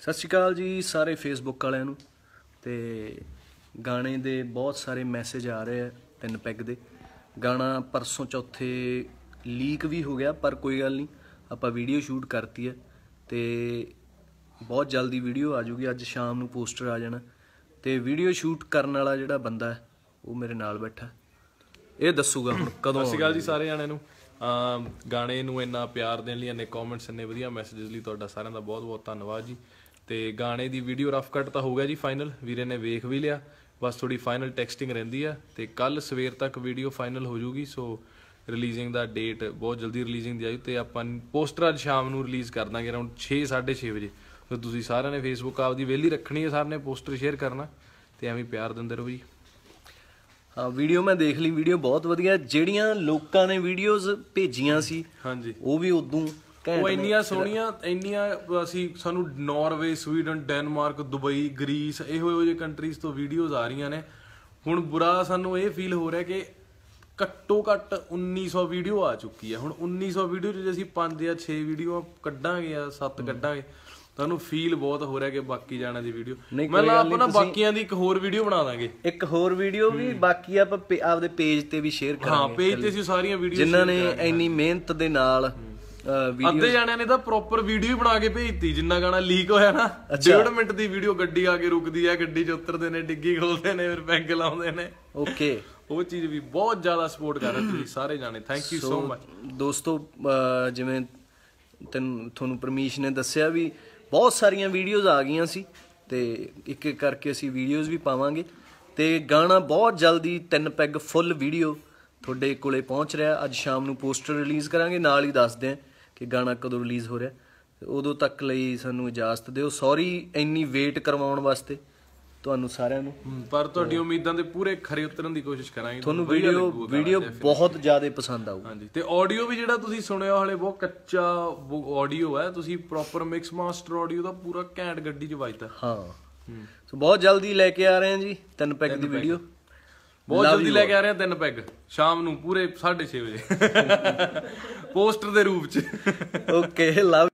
ਸਤਿ ਸ਼੍ਰੀ ਅਕਾਲ ਜੀ ਸਾਰੇ ਫੇਸਬੁੱਕ ਵਾਲਿਆਂ ਨੂੰ। ਤੇ ਗਾਣੇ ਦੇ ਬਹੁਤ ਸਾਰੇ ਮੈਸੇਜ ਆ ਰਹੇ ਆ ਤਿੰਨ ਪੈਗ ਦੇ। ਗਾਣਾ ਪਰਸੋਂ ਚੌਥੇ ਲੀਕ ਵੀ ਹੋ ਗਿਆ ਪਰ ਕੋਈ ਗੱਲ ਨਹੀਂ ਆਪਾਂ ਵੀਡੀਓ ਸ਼ੂਟ ਕਰਤੀ ਹੈ ਤੇ ਬਹੁਤ ਜਲਦੀ ਵੀਡੀਓ ਆ ਜਾਊਗੀ ਅੱਜ ਸ਼ਾਮ ਨੂੰ ਪੋਸਟਰ ਆ ਜਾਣਾ। ਤੇ ਵੀਡੀਓ ਸ਼ੂਟ ਕਰਨ ਵਾਲਾ ਜਿਹੜਾ ਬੰਦਾ ਹੈ ਉਹ ਮੇਰੇ ਨਾਲ ਬੈਠਾ। ਇਹ ਦੱਸੂਗਾ ਹੁਣ ਕਦੋਂ ਸਤਿ ਸ਼੍ਰੀ ਅਕਾਲ ਜੀ ਸਾਰੇ ਜਾਣਿਆਂ ਨੂੰ। ਗਾਣੇ ਨੂੰ ਇੰਨਾ ਪਿਆਰ ਦੇਣ ਲਈ ਇੰਨੇ ਕਮੈਂਟਸ ਇੰਨੇ ਵਧੀਆ ਮੈਸੇजेस ਲਈ ਤੁਹਾਡਾ ਸਾਰਿਆਂ ਦਾ ਬਹੁਤ-ਬਹੁਤ ਧੰਨਵਾਦ ਜੀ। ਤੇ ਗਾਣੇ ਦੀ ਵੀਡੀਓ ਰਫ ਕੱਟ ਤਾਂ ਹੋ ਗਿਆ ਜੀ ਫਾਈਨਲ ਵੀਰੇ ਨੇ ਵੇਖ ਵੀ ਲਿਆ। ਬਸ ਥੋੜੀ ਫਾਈਨਲ ਟੈਕਸਟਿੰਗ ਰਹਿੰਦੀ ਆ ਤੇ ਕੱਲ ਸਵੇਰ ਤੱਕ ਵੀਡੀਓ ਫਾਈਨਲ ਹੋ ਜੂਗੀ ਸੋ ਰਿਲੀਜ਼ਿੰਗ ਦਾ ਡੇਟ ਬਹੁਤ ਜਲਦੀ ਰਿਲੀਜ਼ਿੰਗ ਦੀ ਆਈ ਤੇ ਆਪਾਂ ਪੋਸਟਰ ਅੱਜ ਸ਼ਾਮ ਨੂੰ ਰਿਲੀਜ਼ ਕਰ ਦਾਂਗੇ ਅਰਾਊਂਡ 6 6:30 ਵਜੇ। ਸੋ ਤੁਸੀਂ ਸਾਰਿਆਂ ਨੇ ਫੇਸਬੁੱਕ ਆਪਦੀ ਵੇਲੀ ਰੱਖਣੀ ਹੈ ਸਾਰਿਆਂ ਨੇ ਪੋਸਟਰ ਸ਼ੇਅਰ ਕਰਨਾ ਤੇ ਐਵੇਂ ਪਿਆਰ ਦਿੰਦੇ ਰਹੋ ਜੀ। ਹਾਂ ਵੀਡੀਓ ਮੈਂ ਦੇਖ ਲਈ ਵੀਡੀਓ ਬਹੁਤ ਵਧੀਆ। ਜਿਹੜੀਆਂ ਲੋਕਾਂ ਨੇ ਵੀਡੀਓਜ਼ ਭੇਜੀਆਂ ਸੀ ਹਾਂਜੀ। ਉਹ ਵੀ ਉਦੋਂ ਉਹ ਇੰਨੀਆਂ ਸੋਹਣੀਆਂ ਇੰਨੀਆਂ ਅਸੀਂ ਸਾਨੂੰ Norway Sweden Denmark Dubai Greece ਇਹੋ ਜਿਹੇ ਕੰਟਰੀਜ਼ ਤੋਂ ਵੀਡੀਓਜ਼ ਆ ਰਹੀਆਂ ਨੇ। ਹੁਣ ਬੁਰਾ ਸਾਨੂੰ ਇਹ ਫੀਲ ਹੋ ਰਿਹਾ ਕਿ ਘੱਟੋ ਘੱਟ 1900 ਵੀਡੀਓ ਆ ਚੁੱਕੀ ਹੈ। ਹੁਣ 1900 ਵੀਡੀਓ ਜੇ ਅਸੀਂ 5 ਜਾਂ 6 ਵੀਡੀਓ ਕੱਢਾਂਗੇ ਜਾਂ 7 ਕੱਢਾਂਗੇ ਤੁਹਾਨੂੰ ਫੀਲ ਬਹੁਤ ਹੋ ਰਿਹਾ ਕਿ ਬਾਕੀ ਜਾਣਾ ਦੀ ਵੀਡੀਓ ਮੈਂ ਨਾ ਬਾਕੀਆਂ ਦੀ ਇੱਕ ਹੋਰ ਵੀਡੀਓ ਬਣਾ ਦਾਂਗੇ। ਇੱਕ ਹੋਰ ਵੀਡੀਓ ਵੀ ਬਾਕੀ ਆਪਾਂ ਆਪਦੇ ਪੇਜ ਤੇ ਵੀ ਸ਼ੇਅਰ ਹਾਂ ਕਰਾਂਗੇ ਪੇਜ ਤੇ ਅਸੀਂ ਸਾਰੀਆਂ ਵੀਡੀਓ ਜਿਨ੍ਹਾਂ ਨੇ ਇੰਨੀ ਮਿਹਨਤ ਦੇ ਨਾਲ ਵੀਡੀਓ ਅੱਧੇ ਜਾਣਿਆਂ ਨੇ ਤਾਂ ਪ੍ਰੋਪਰ ਵੀਡੀਓ ਹੀ ਬਣਾ ਕੇ ਭੇਜਤੀ ਜਿੰਨਾ ਗਾਣਾ ਲੀਕ ਹੋਇਆ ਨਾ। ਡੇਢ ਮਿੰਟ ਦੀ ਵੀਡੀਓ ਗੱਡੀ ਆ ਕੇ ਰੁਕਦੀ ਆ ਗੱਡੀ 'ਚ ਉਤਰਦੇ ਨੇ ਡਿੱਗੀ ਖੋਲਦੇ ਨੇ ਫਿਰ ਪੈਗ ਲਾਉਂਦੇ ਨੇ। ਓਕੇ ਉਹ ਚੀਜ਼ ਵੀ ਬਹੁਤ ਜ਼ਿਆਦਾ ਸਪੋਰਟ ਕਰ ਰਹੇ ਤੁਸੀਂ ਸਾਰੇ ਜਾਣੇ। ਥੈਂਕ ਯੂ ਸੋ ਮਚ ਦੋਸਤੋ ਜਿਵੇਂ ਤੈਨੂੰ ਤੁਹਾਨੂੰ ਪਰਮੇਸ਼ ਨੇ ਦੱਸਿਆ ਵੀ ਬਹੁਤ ਸਾਰੀਆਂ ਵੀਡੀਓਜ਼ ਆ ਗਈਆਂ ਸੀ ਤੇ ਇੱਕ ਇੱਕ ਕਰਕੇ ਅਸੀਂ ਵੀਡੀਓਜ਼ ਵੀ ਪਾਵਾਂਗੇ। ਤੇ ਗਾਣਾ ਬਹੁਤ ਜਲਦੀ ਤਿੰਨ ਪੈਗ ਫੁੱਲ ਵੀਡੀਓ ਤੁਹਾਡੇ ਕੋਲੇ ਪਹੁੰਚ ਰਿਹਾ। ਅੱਜ ਸ਼ਾਮ ਨੂੰ ਪੋਸਟਰ ਰਿਲੀਜ਼ ਕਰਾਂਗੇ ਨਾਲ ਹੀ ਦੱਸਦੇ ਹਾਂ। ਕਿ ਗਾਣਾ ਕਦੋਂ ਰਿਲੀਜ਼ ਹੋ ਰਿਹਾ। ਉਦੋਂ ਤੱਕ ਲਈ ਸਾਨੂੰ ਇਜਾਜ਼ਤ ਦਿਓ। ਸੌਰੀ ਇੰਨੀ ਵੇਟ ਕਰਵਾਉਣ ਵਾਸਤੇ ਤੁਹਾਨੂੰ ਸਾਰਿਆਂ ਨੂੰ। ਪਰ ਤੁਹਾਡੀ ਉਮੀਦਾਂ ਦੇ ਪੂਰੇ ਖਰੇ ਉਤਰਨ ਦੀ ਕੋਸ਼ਿਸ਼ ਕਰਾਂਗੇ। ਤੁਹਾਨੂੰ ਵੀਡੀਓ ਵੀਡੀਓ ਬਹੁਤ ਜ਼ਿਆਦਾ ਪਸੰਦ ਆਊ ਹਾਂਜੀ ਤੇ ਆਡੀਓ ਵੀ ਜਿਹੜਾ ਤੁਸੀਂ ਸੁਣਿਆ ਹਲੇ ਬਹੁਤ ਕੱਚਾ ਆਡੀਓ ਹੈ। ਤੁਸੀਂ ਪ੍ਰੋਪਰ ਮਿਕਸ ਮਾਸਟਰ ਆਡੀਓ ਦਾ ਪੂਰਾ ਘੈਂਟ ਗੱਡੀ 'ਚ ਵੱਜਦਾ ਹਾਂ। ਸੋ ਬਹੁਤ ਜਲਦੀ ਲੈ ਕੇ ਆ ਰਹੇ ਹਾਂ ਜੀ ਤਿੰਨ ਪੈਗ ਦੀ ਵੀਡੀਓ ਬਹੁਤ ਜਲਦੀ ਲੈ ਕੇ ਆ ਰਹੇ ਹਾਂ ਤਿੰਨ ਪੈਗ ਸ਼ਾਮ ਨੂੰ ਪੂਰੇ 6:30 ਵਜੇ। ਪੋਸਟਰ ਦੇ ਰੂਪ 'ਚ। Okay love